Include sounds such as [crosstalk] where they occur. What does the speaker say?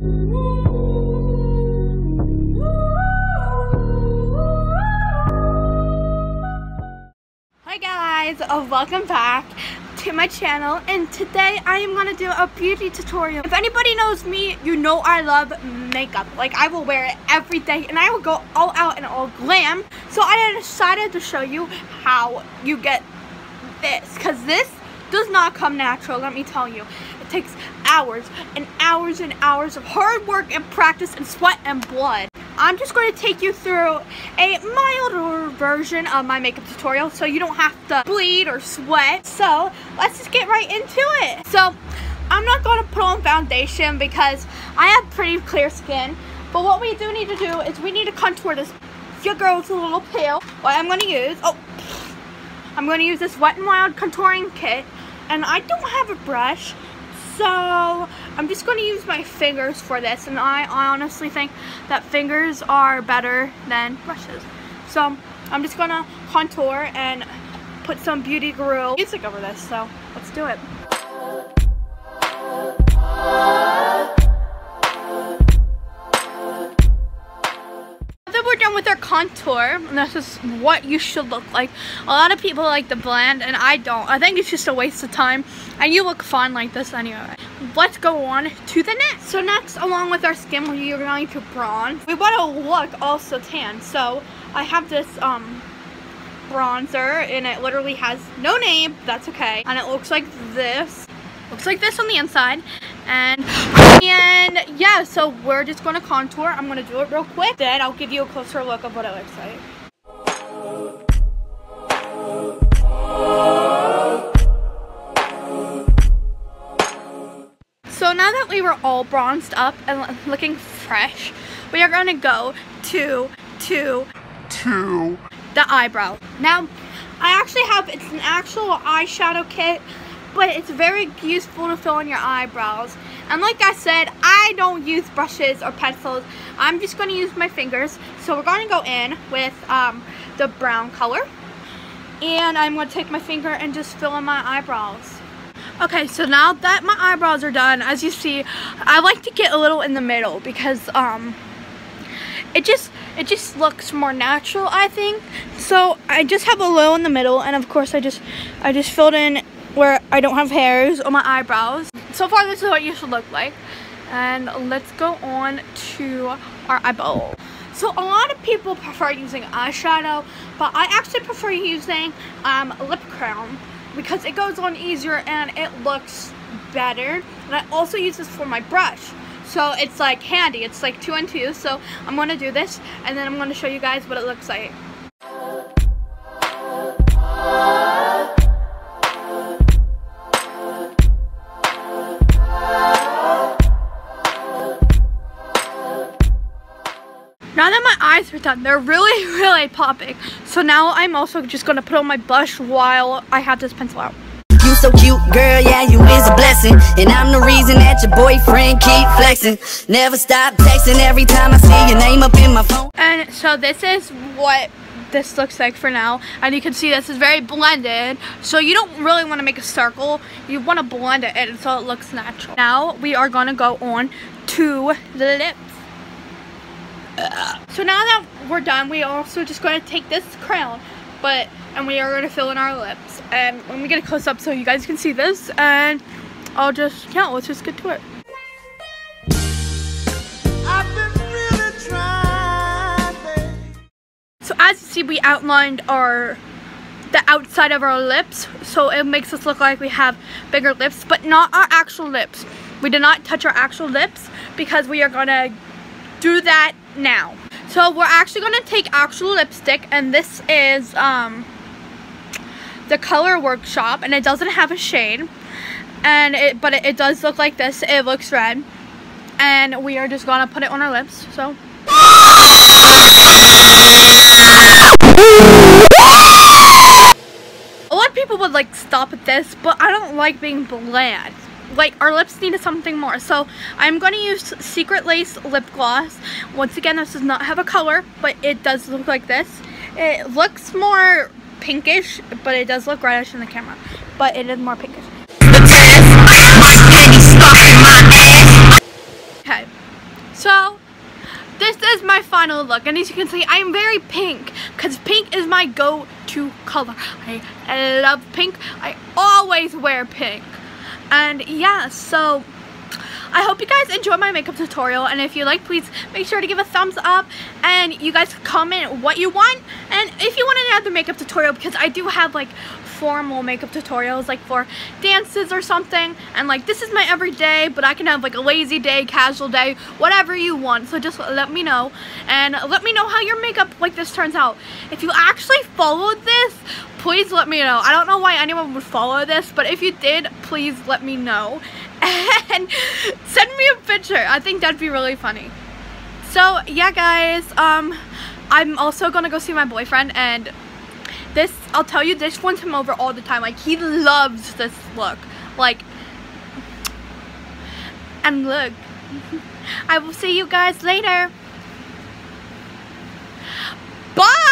Hi guys, uh, welcome back to my channel and today I am to do a beauty tutorial. If anybody knows me, you know I love makeup. Like I will wear it every day and I will go all out and all glam. So I decided to show you how you get this because this does not come natural, let me tell you. It takes hours and hours and hours of hard work and practice and sweat and blood. I'm just going to take you through a milder version of my makeup tutorial so you don't have to bleed or sweat. So let's just get right into it. So I'm not going to put on foundation because I have pretty clear skin. But what we do need to do is we need to contour this. Your girl's a little pale, what I'm going to use, oh, I'm going to use this Wet n Wild contouring kit. And I don't have a brush, so I'm just going to use my fingers for this. And I, honestly think that fingers are better than brushes. So I'm just going to contour and put some Beauty Guru music over this. So let's do it. Done with our this is what you should look like. A lot of people like the blend, and I don't. I think it's just a waste of time, and you look fine like this anyway. Let's go on to the next. So next, along with our skin, we are going to bronze. We want to look also tan, so I have this um bronzer, and it literally has no name. That's okay, and it looks like this. Looks like this on the inside, and and yeah so we're just going to contour. I'm going to do it real quick. Then i'll give you a closer look of what it looks like. So now that we were all bronzed up and looking fresh we are going to go to to to the eyebrow. Now i actually have it's an actual eyeshadow kit but it's very useful to fill in your eyebrows. And like I said, I don't use brushes or pencils. I'm just going to use my fingers. So we're going to go in with um, the brown color. And I'm going to take my finger and just fill in my eyebrows. Okay, so now that my eyebrows are done, as you see, I like to get a little in the middle because um, it just it just looks more natural, I think. So I just have a little in the middle, and of course I just I just filled in where I don't have hairs on my eyebrows. So far this is what you should look like. And let's go on to our eyeball. So a lot of people prefer using eyeshadow, but I actually prefer using um, lip crayon because it goes on easier and it looks better. And I also use this for my brush. So it's like handy, it's like two and two. So I'm gonna do this and then I'm gonna show you guys what it looks like. My done, they're really, [laughs] really popping. So now I'm also just gonna put on my blush while I have this pencil out. You so cute, girl, yeah, you is a blessing. And I'm the reason that your boyfriend keep flexing. Never stop texting every time I see your name up in my phone. And so this is what this looks like for now. And you can see this is very blended. So you don't really want to make a circle. You want to blend it in so it looks natural. Now we are going to go on to the lips so now that we're done, we also just going to take this crayon, but and we are going to fill in our lips. And when we get a close up, so you guys can see this, and I'll just count. let's just get to it. so as you see, we outlined our the outside of our lips, so it makes us look like we have bigger lips, but not our actual lips. We did not touch our actual lips because we are gonna do that now. So we're actually going to take actual lipstick and this is um, the Color Workshop and it doesn't have a shade. and it, But it, it does look like this. It looks red. And we are just going to put it on our lips. So. A lot of people would like stop at this, but I don't like being bland like our lips needed something more so I'm going to use Secret Lace lip gloss once again this does not have a color but it does look like this it looks more pinkish but it does look reddish in the camera but it is more pinkish okay So, this is my final look. And as you can see, I am very pink. Because pink is my go-to color. I love pink. I always wear pink. And yeah, so... I hope you guys enjoy my makeup tutorial and if you like please make sure to give a thumbs up and you guys comment what you want and if you want another makeup tutorial because I do have like formal makeup tutorials like for dances or something and like this is my everyday but I can have like a lazy day casual day whatever you want so just let me know and let me know how your makeup like this turns out. If you actually followed this please let me know. I don't know why anyone would follow this, but if you did, please let me know. [laughs] And send me a picture. I think that'd be really funny. So, yeah, guys. Um, I'm also gonna go see my boyfriend and this, I'll tell you, this wins him over all the time. Like, he loves this look. Like, and look. [laughs] I will see you guys later. Bye!